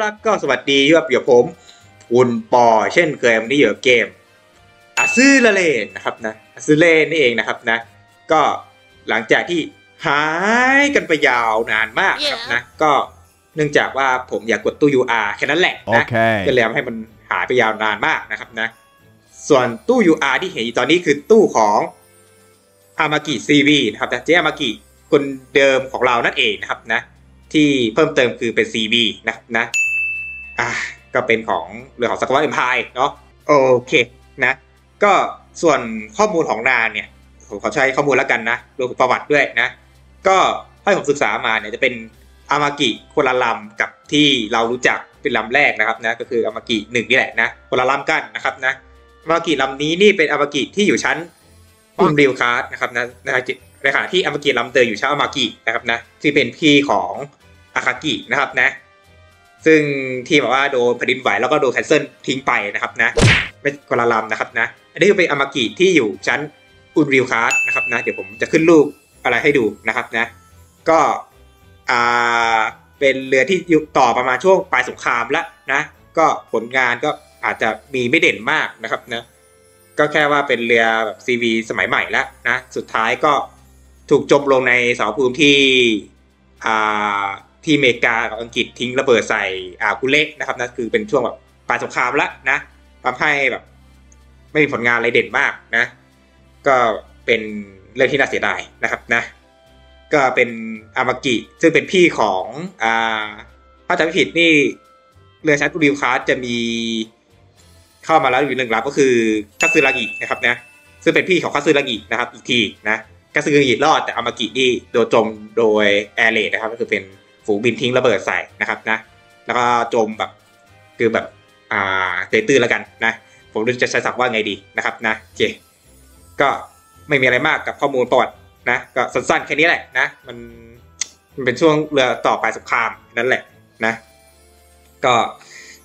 ละก็สวัสดีครับเดี๋ยวผม คุณปอเช่นเคยวันนี้อยู่กับเกมอาซึละเลนนะครับนะอาซึเลนนี่เองนะครับนะ ก็หลังจากที่หายกันไปยาวนานมากครับนะ ก็เนื่องจากว่าผมอยากกดตู้ UR แค่นั้นแหละนะ Okay. ก็เลยทำให้มันหายไปยาวนานมากนะครับนะ ส่วนตู้ UR ที่เห็นอยู่ตอนนี้คือตู้ของอามากิซีวีนะครับนะเจ๊อามากิคนเดิมของเรานั่นเองนะครับนะ ที่เพิ่มเติมคือเป็น CB นะครับนะ อะก็เป็นของเรือของสกวตเอ็มพายเนาะโอเคนะก็ส่วนข้อมูลของนานเนี่ยผมขอใช้ข้อมูลแล้วกันนะรวมถึงประวัติด้วยนะ ก็ให้ผมศึกษามาเนี่ยจะเป็นอามากิคนละลำกับที่เรารู้จักเป็นลำแรกนะครับนะก็คืออามากิหนึ่งนี่แหละนะคนละลำกันนะครับนะอามากิลำนี้นี่เป็นอามากิที่อยู่ชั้นอุนริวคาร์ดนะครับนะในขณะที่อามากิลำเดิมอยู่ชั้นอามากินะครับนะที่เป็นพี่ของอาคากินะครับนะ ซึ่งที่แบบว่าโดนแผ่นดินไหวแล้วก็โดน cancel ทิ้งไปนะครับนะไม่คนละลำนะครับนะอันนี้คือเป็นอามากิที่อยู่ชั้นอุนริวคาร์ดนะครับนะเดี๋ยวผมจะขึ้นรูปอะไรให้ดูนะครับนะ ก็อ่าเป็นเรือที่อยู่ต่อประมาณช่วงปลายสงครามแล้วนะ ก็ผลงานก็อาจจะมีไม่เด่นมากนะครับนะก็แค่ว่าเป็นเรือแบบซีวีสมัยใหม่แล้วนะ สุดท้ายก็ถูกจมลงในเสาภูมิที่อ่า ที่อเมริกากับอังกฤษทิ้งระเบิดใส่อ่าวกุเล็กนะครับนะคือเป็นช่วงแบบปลายสงครามแล้วนะทำให้แบบ ไม่มีผลงานอะไรเด่นมากนะ ก็เป็นเรื่องที่น่าเสียดายนะครับนะ ก็เป็นอามากิซึ่งเป็นพี่ของอ่าถ้าจำไม่ผิดนี่เรือชั้นอุนริวคาร์จะมีเข้ามาแล้วอยู่หนึ่งลำก็คือคัตสึรากินะครับนะซึ่งเป็นพี่ของคัตสึรากินะครับ อีกทีนะคัตสึรากิรอดแต่อามากินี่โดนจมโดย air raid นะครับก็คือเป็น ฝูงบินทิ้งระเบิดใส่นะครับนะแล้วก็จมแบบคือแบบอ่าเกยตื้นแล้วกันนะผมรู้จะใช้ศัพท์ว่าไงดีนะครับนะโอเคก็ไม่มีอะไรมากกับข้อมูลประวัตินะก็สั้นๆแค่นี้แหละนะมันมันเป็นช่วงเรือต่อไปสงครามนั่นแหละนะก็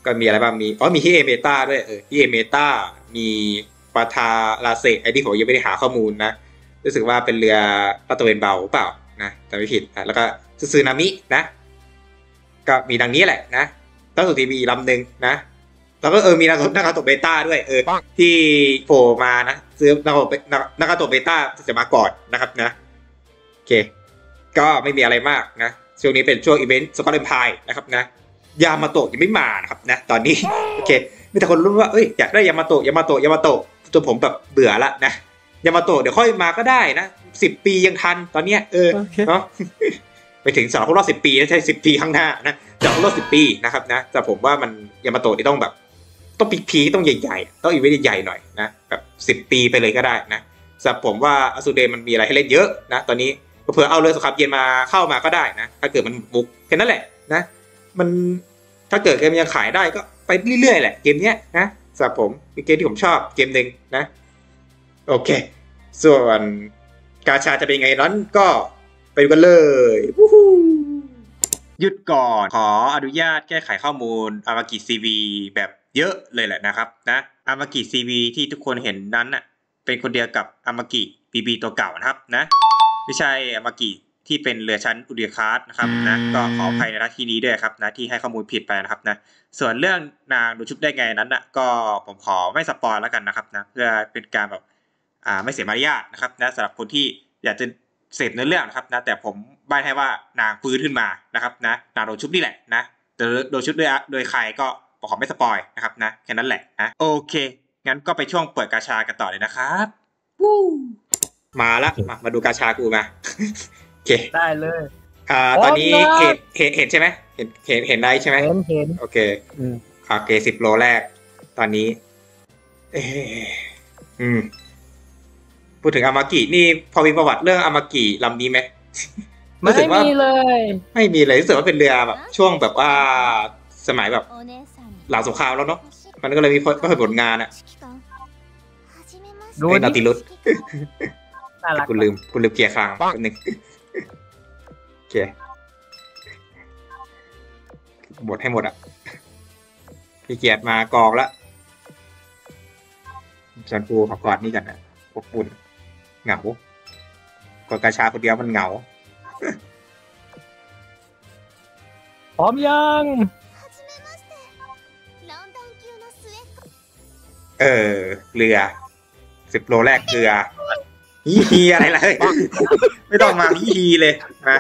ก็มีอะไรบ้างมีอ๋อมีที่เอเมตาด้วยเออที่เอเมตามีปาทาลาเซไอที่ผมยังไม่ได้หาข้อมูลนะรู้สึกว่าเป็นเรือลาดตระเวนเบาเปล่า นะจำไม่ผิดนะแล้วก็ซูนามินะ ก็มีดังนี้แหละนะตั้งสุดทีมีลำหนึ่งนะ แล้วก็เออมีนักนักการตกเบต้าด้วยเออที่โผล่มานะซื้อนักตกนักนักการตกเบต้าจะมาก่อนนะครับนะโอเค ก็ไม่มีอะไรมากนะช่วงนี้เป็นช่วงอีเวนต์สกอตเลนพายนะครับนะยามาโตะยังไม่มานะครับนะ ตอนนี้โอเคมีแต่คนรู้ว่าเอ้ยอยากได้ยามาโตะยามาโตะยามาโตะจนผมแบบเบื่อละนะ ยามาโตะเดี๋ยวค่อยมาก็ได้นะสิบปียังทันตอนเนี้ยเออโอเคเนาะไปถึงสำหรับครบรอบสิบปีนะใช่สิบปีข้างหน้านะจากครบรอบสิบปีนะครับนะแต่ผมว่ามันยามาโตะนี่ต้องแบบ ต้องปีพีต้องใหญ่ๆ ต้องอีเวนต์ใหญ่ๆหน่อยนะแบบสิบปีไปเลยก็ได้นะสำหรับผมว่าอาซูร์เลนมันมีอะไรให้เล่นเยอะนะตอนนี้เผื่อเอาเรือสงครามเย็นมาเข้ามาก็ได้นะถ้าเกิดมันบุกแค่นั้นแหละนะ มันถ้าเกิดเกมยังขายได้ก็ไปเรื่อยๆแหละเกมเนี้ยนะสำหรับผมเป็นเกมที่ผมชอบเกมหนึ่งนะ โอเค ส่วนกาชาจะเป็นไงนั้นก็ไปดูกันเลยหยุดก่อนขออนุญาตแก้ไขข้อมูลอามากิ CV แบบเยอะเลยแหละนะครับนะอามากิ CV ที่ทุกคนเห็นนั้นน่ะเป็นคนเดียวกับอามากิ BB ตัวเก่านะครับนะไม่ใช่อามากิที่เป็นเรือชั้นอุดิคาร์ดนะครับนะก็ขออภัยในที่นี้ด้วยครับนะที่ให้ข้อมูลผิดไปนะครับนะส่วนเรื่องนางถูกชุบได้ไงนั้นน่ะก็ผมขอไม่ spoil แล้วกันนะครับนะเพื่อเป็นการแบบ อ่าไม่เสียมารยาทนะครับนะสำหรับคนที่อยากจะเสพเนื้อเรื่องนะครับนะแต่ผมใบให้ว่านางฟื้นขึ้นมานะครับนะนางโดนชุบนี่แหละนะแต่โดนชุบด้วยโดยใครก็ขอไม่สปอยนะครับนะแค่นั้นแหละนะโอเค งั้นก็ไปช่วงเปิดกาชากันต่อเลยนะครับวู้มาละมามาดูกาชากูมาโอเคได้เลยอ่าพร้อมตอนนี้แล้วเห็นเห็นเห็นใช่ไหมเห็นเห็นเห็นได้ใช่ไหมเห็นเห็นโอเคอืมโอเคสิบโลแรก ตอนนี้ เอออืม พูดถึงอามากินี่พอมีประวัติเรื่องอามากิลำนี้ไหมไม่รู้สึกว่ามีเลย ไม่มีเลยรู้สึกว่าเป็นเรือแบบ ช่วงแบบว่าสมัยแบบ หลังสงครามแล้วเนาะมันก็เลยมีไม่ค่อยผลงานอะดูไอ้นาติดิลุสน่ารักกูลืมกูลืมเกียร์คางแป๊บนึงโอเคบทให้หมดอะพี่เกียรติมากองละฉันกูขอกอดนี่กันนะอบอุ่น เหงากดกระชาคนเดียวมันเหงา พร้อมยัง เออเรือสิบโลแรกเกลือฮีฮีอะไรเลย ไม่ต้องมาฮีฮีเลยนะ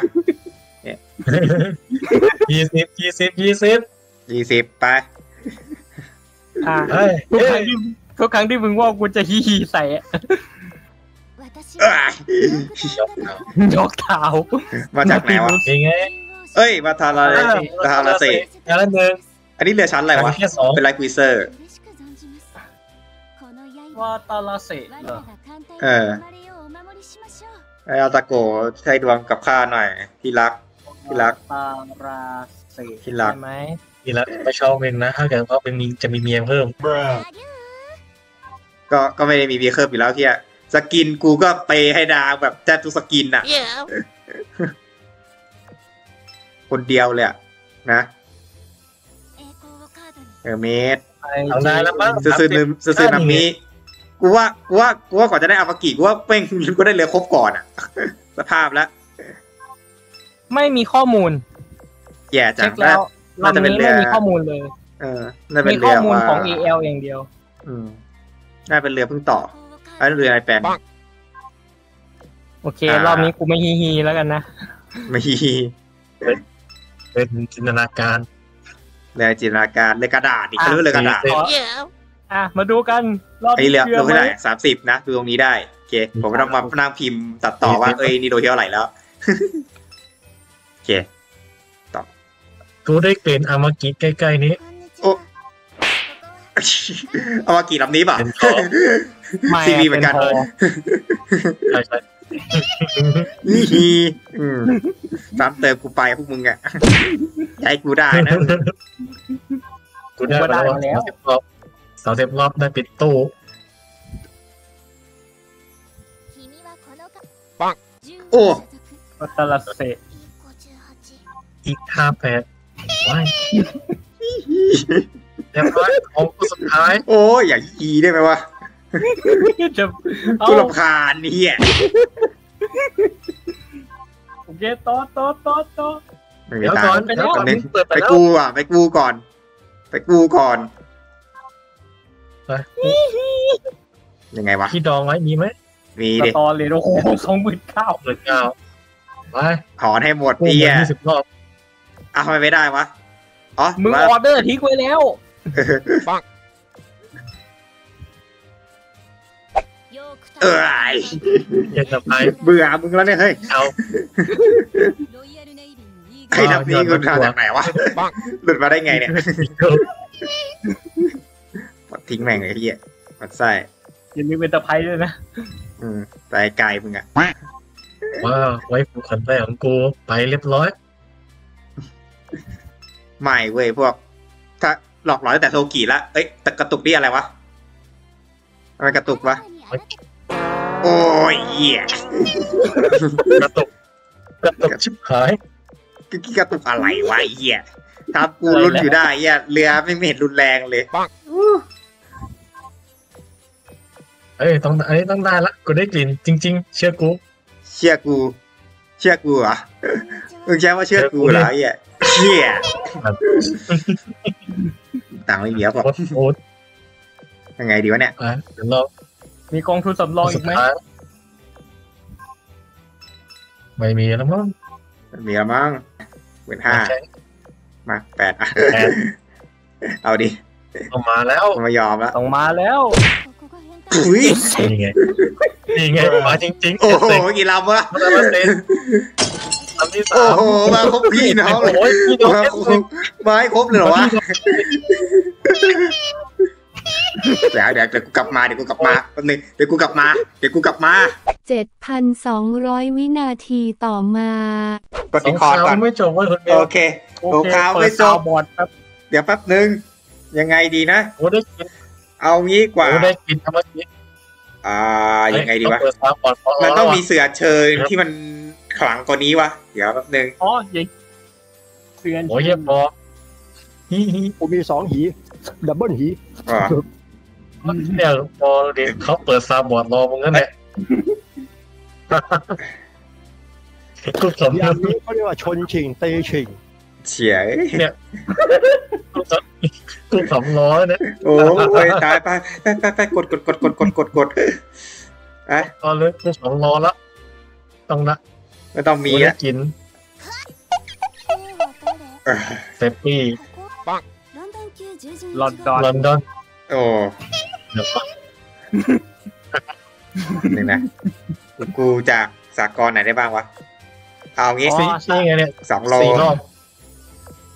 ยี่สิบยี่สิบยี่สิบยี่สิบไปทุกครั้งที่มึงว่ากูจะฮีฮีใส่ ยยกเท้ามาจากไหนวะยังไงเอ้ย มาทาราเรทาราเซงานละหนึ่งอันนี้เรือชั้นอะไรวะแค่สองเป็นไลท์ควิเซอร์ว่าตาลาเซเหรอเออไออาตาโกใช้ดวงกับข้าหน่อยที่รักที่รักตาราเซที่รักใช่ไหมนี่ละไม่ชอบเองนะ ถ้าเกิดว่าเป็นมีจะมีเมียเพิ่มก็ก็ไม่ได้มีพีเคิร์ฟอยู่แล้วเฮีย สกินกูก็เปย์ให้ดาวแบบแทบทุกสกินอะคนเดียวเลยอะนะเออเมสไอเอาได้แล้วมั้งซื่อๆนึมซื่อๆนำนี้กูว่ากูว่ากูว่าก่อนจะได้อามากิกูว่าเป้งกูได้เรือครบก่อนอะสภาพแล้วไม่มีข้อมูล แย่จัเช็งคแล้วน่าจะลำเป็นนี้เรือไม่มีข้อมูลเลย เออน่าเป็มีนข้เรืออมูลว่าของ EL อย่างเดียว อืมน่าเป็นเรือเพิ่งต่อ อันนนเรือไอแปนโอเคอ่ารรอบนี้กูไม่ฮีฮีแล้วกันนะไม่ฮีเป็นจินตนาการเรือจินตนาการเรือกระดาษดิเขาเรียกว่าเรือกระดาษอ่อะมาดูกันรอบไอเรือชื่เราไหมเท่าไหร่สามสิบนะดูตรงนี้ได้โอเค ผมไม่ต้องมานั่งพิมพ์ตัดต่อว่าเอ้ยนี่โดนเท่าไหร่แล้วโอเคกูได้กลิ่นอามากิใกล้ๆนี้โอ้ เอามากี่ลำนี้เปล่าเป็นท่อไม่ซีวีเหมือนกันป็พใช่ใช่นี่ฮีอืมซ้ำเติมกูไปพวกมึงอะอย่าให้กูได้นะ กูได้มาแล้วสามสิบรอบสามสิบรอบได้ปิดตู้โอ้ตาลาเซอีกห้าแปดว้าย เรียบร้อยของกูสุดท้าย โอ้ยอย่าฮีได้ไหมวะจะเอากูรำคาญนี่อะโอเคโต๊ะโต๊ะโต๊ะโต๊ะไม่มีเดี๋ยวตัก่องนค์เดี๋ยวก่อนไปเปิดไปไปแล้วกู้อะ ไปกู้ก่อน ไปกู้ก่อนไปยังไงวะที่ดองไว้มีไหมมีสดิตอเลยโอ้โหสองหมื่นเก้าหมื่นเก้าไปถอนให้หมดกู้นี่เงินอะยี่สิบรอบอ้าวทำไมไม่ได้วะอ๋อมึงว่าออเดอร์ทิ้งไว้แล้ว เออไอเย็นสบายเบื่อมึงแล้วเนี่ยเฮ้ยเอาไอ้นับนี้กูทำจากไหนวะหลุดมาได้ไงเนี่ยปัดทิ้งแม่งเลยไอ้เหี้ยปัดไส้อย่าลืมเป็นตะไคร้ด้วยนะอืมไปไกลมึงอะว้าวไว้ผูกขนแรกของกูไปเรียบร้อย ไม่เว้ยพวก ถ้า หลอกหลอนตั้งแต่โทกิละเอ้ยแต่กระตุกนี่อะไรวะทำไมกระตุกวะโอ้ยเหี้ยกระตุกกระตุกชิบหายกระตุกอะไรวะไอ้เหี้ยทับกูรุนอยู่ได้ไอ้เหี้ยเรือไม่เห็นรุนแรงเลยเอ้ยต้องอันนี้ต้องได้ละกูได้กลิ่นจริง ๆ เชื่อกูเชื่อกู เชื่อกูเหรอมึงใช้ว่าเชื่อกูเหรอไอ้เหี้ยเหี้ย ตังค์ไม่เหลือบอกโคตรโอ๊ตยังไงดีวะเนี่ยอะเดี๋ยวเรามีกองทุนสำรองอีกไหมสุดท้ายไม่มีแล้วมั้งมีแล้วมั้งหมื่นห้าใช่มาแปดอะแปดเอาดิเอามาแล้วผมไม่ยอมแล้วต้องมาแล้วอุ้ยนี่ไงนี่ไงมาจริงๆโอ้โหเซ็งกี่ลำวะ มาแล้วเซ็งลำที่สาโอ้มโหมาครบพี่น้องเลยโอ้ยพี่น้องมาเอฟครเซ็งบมาให้ครบเลยเหรอวะเดี๋ยวเดี๋ยวเดี๋ยวกูกลับมาเดี๋ยวกูกลับมาแป๊บนึงเดี๋ยวกูกลับมาเดี๋ยวกูกลับมา 7,200 วินาทีต่อมา กดรีคอร์ดก่อนไม่จบเว้ยคนเดียโอวเค โอโอ้เคข่าวเปิไม่ดจซาวบด์บอร์ดครับเดี๋ยวแป๊บนึงยังไงดีนะ โอ้ได้กินเอางี้กว่า โอ้ได้กินทำไมกินอ่ายังไงดีวะ เปิดซาวก่อนเพราะมันต้องมีเราเสือเชิญที่มัน ขลังกว่านี้วะ เดี๋ยวแป๊บนึง อ๋อยังเตือนโอ้ยเยี่ยมพอฮิฮิผมมีสองหี ดับเบิลหีอ๋อเนี่ยพอเด็กเขาเปิดซาวบอร์ดรอมึงนั่นแหละกูสมอย่างนี้เขาเรียกว่าชนชิงเตชิงเฉียกูตู้สำล้อเนี่ยโอ้ยตายไปไปไปไปกดกดกดกดกดกดกดอะเอาเลยตู้สำล้อแล้วต้องนะ ไม่ต้องมีมีอะกินเออเซฟปี้ลอนดอนลอนดอนโอ้เดี๋ยวก่อนหนึ่งนะ กูจากสากลไหนได้บ้างวะ เอางี้สี่นี่ไงเนี่ยสองโลสี่รอบ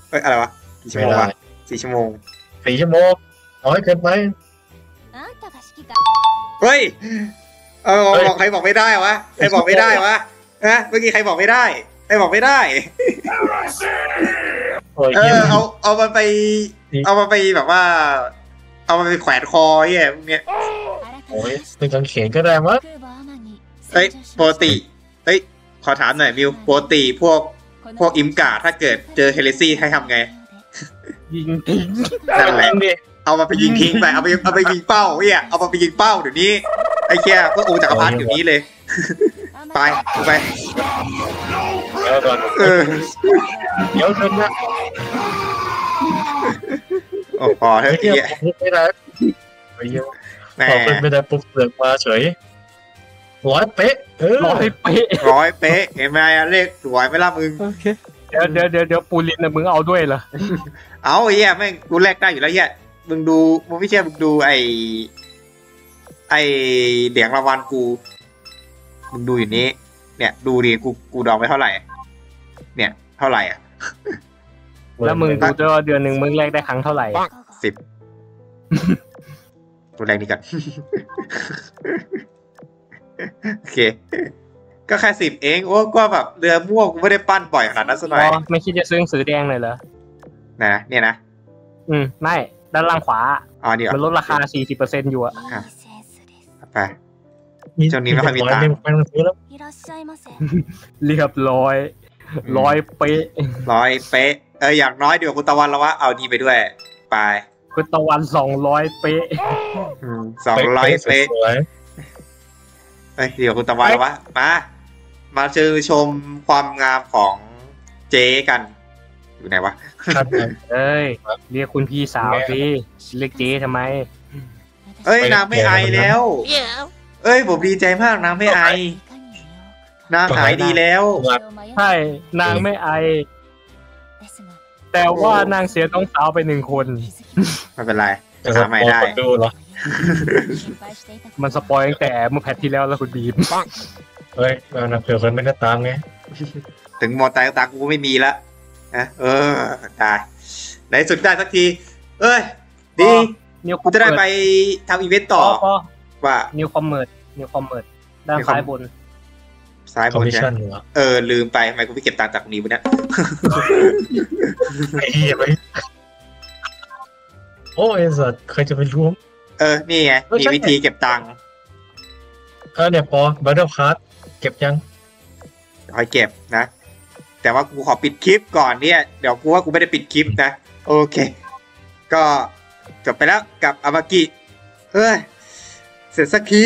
เอ้ยอะไรวะกี่ชั่วโมงวะสี่ชั่วโมงสี่ชั่วโมงน้อยเกินไปเฮ้ย เออเฮ้ยบอกใครบอกไม่ได้วะ ใครบอกไม่ได้วะ ฮะเมื่อกี้ใครบอกไม่ได้ใครบอกไม่ได้ โอ้ยเอเยี่ยอมเอาเอามันไป นี่ เอามันไปแบบว่า เอามันไปแขวนคอไอ้เหี้ยพวกเนี้ยโอ้ยเป็นกางเขนก็ได้มั้งเอ้ยปกติเอ้ยขอถามหน่อยมิวปกติพวกพวกอิมกาถ้าเกิดเจอเฮเลซี่ให้ทำไง ยิงทิ้งนั่นแหละ ดิ เอามาไปยิงทิ้งไปเอาไปเอาไปยิงเป้าเหี้ยเอามาไปยิงเป้าเดี๋ยวนี้ไอ้แค่พวกองค์จักรพรรดิเดี๋ยวนี้เลย ไปไป เดี๋ยวก่อนเออเดี๋ยวเดินนะโอ้พอเถเฮ้ยอะเยี่ยเหี้ยมผมไม่ได้เฮ้ยเยี่ยมแหมพอเป็นไม่ได้ปุ๊บเสือกมาเฉยร้อยเป๊ะเออร้อยเป๊ะร้อยเป๊ะเห็นไหมอะเลขสวยไหม่ล่ะมึงเดี๋ยวเดี๋ยวเดี๋ยวเดี๋ยวปูลินนะมึงเอาด้วยเหรอเอาไอ้เหี้ยแม่งกูแลกได้อยู่แล้วเหี้ยมึงดูมึงไม่เชื่อมึงดูไอ้ไอ้เดียงรางวัลกู มึงดูอยู่นี้ เนี่ยดูดิกูกูดองไปเท่าไหร่ เนี่ย เท่าไหร่อะแล้วมึงดูด้วยว่าเดือนหนึ่งมึงแลกได้ครั้งเท่าไหร่สิบตัวแรงดีกันโอเค ก็แค่สิบเองโอ้ก็แบบเรือม่วงกูไม่ได้ปั้นบ่อยขนาดนั้นซะหน่อยอ๋อไม่คิดจะซื้อหนังสือแดงเลยเหรอนะเนี่ยนะอืมไม่ด้านล่างขวาอ๋อนี่เหรอมันลดราคา40%อยู่อะไป ช่วงนี้ไม่ค่อยมีตังค์ร้ไม่ต้องซื้อแล้วเรียบร้อยร้อยเป๊ะร้อยเป๊ะเอออย่างน้อยเดี๋ยวคุณตะวันแล้ววะเอาดีไปด้วย ไปคุณตะวันสองร้อยเป๊ะสองร้อยเป๊ะสวยเอ้ยเดี๋ยวคุณตะวันแล้ววะมามาเจอชมความงามของเจ๊กัน อยู่ไหนวะๆครับเอ้ยเรียกคุณพี่สาวสิเรียกเจ๊ทำไม เอ้ยนางไม่ไอแล้ว เอ้ยผมดีใจมากนางไม่ไอ นางหายดีแล้ว ใช่ นางไม่ไอ แต่ว่านางเสียน้องสาวไปหนึ่งคน ไม่เป็นไรจะหาใหม่ได้ขอดูเหรอ มันสปอยตั้งแต่เมื่อแพทที่แล้วแล้วคุณบีมเฮ้ยเอานะเผื่อคนไม่ได้ตามไง ถึงมอไซค์ตากูไม่มีละนะเออได้ในสุดได้สักที เอ้ย ดีนิวกูจะได้ไปทำอีเวนต์ต่อพอ ว่านิวคอมเมิร์ดนิวคอมเมิร์ดด้านซ้ายบนซ้ายคบอมนมิชใช่ชั่นไหมเหรอเออ ลืมไปทำไมกูไม่เก็บตังค์จากตรงนี้วะเนี่ยไอ้เหี้ยไปโอ้ยไอ้สัตว์ใครจะไปรู้เออ นี่ไงเออมีใช่วิธีเก็บตังค์เออเนี่ยปอบัตเทิลคาร์ดเก็บยังคอยเก็บนะ แต่ว่ากูขอปิดคลิปก่อนเนี่ย เดี๋ยวกูว่ากูไม่ได้ปิดคลิปนะ โอเค ก็จบไปแล้วกับอามากิเฮ้ย เสร็จสักที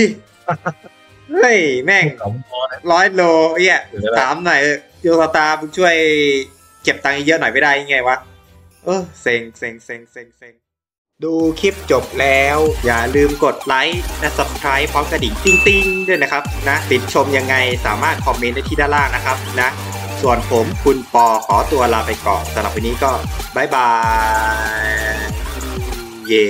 เฮ้ย แม่งสองปอนะร้อยโลเอี้ยเดี๋ยวนะถามหน่อย Yostar มึงช่วยเก็บตังค์เยอะๆหน่อยไม่ได้ยังไงวะ เออเซ็งเซ็งเซ็งเซ็งเซ็งดูคลิปจบแล้ว อย่าลืมกดไลค์และ subscribe พร้อมกระดิ่งติ้งๆ ด้วยนะครับ นะติดชมยังไงสามารถ comment ได้ที่ด้านล่างนะครับนะ ส่วนผมคุณปอขอตัวลาไปก่อนสำหรับวันนี้ก็ bye bye เย้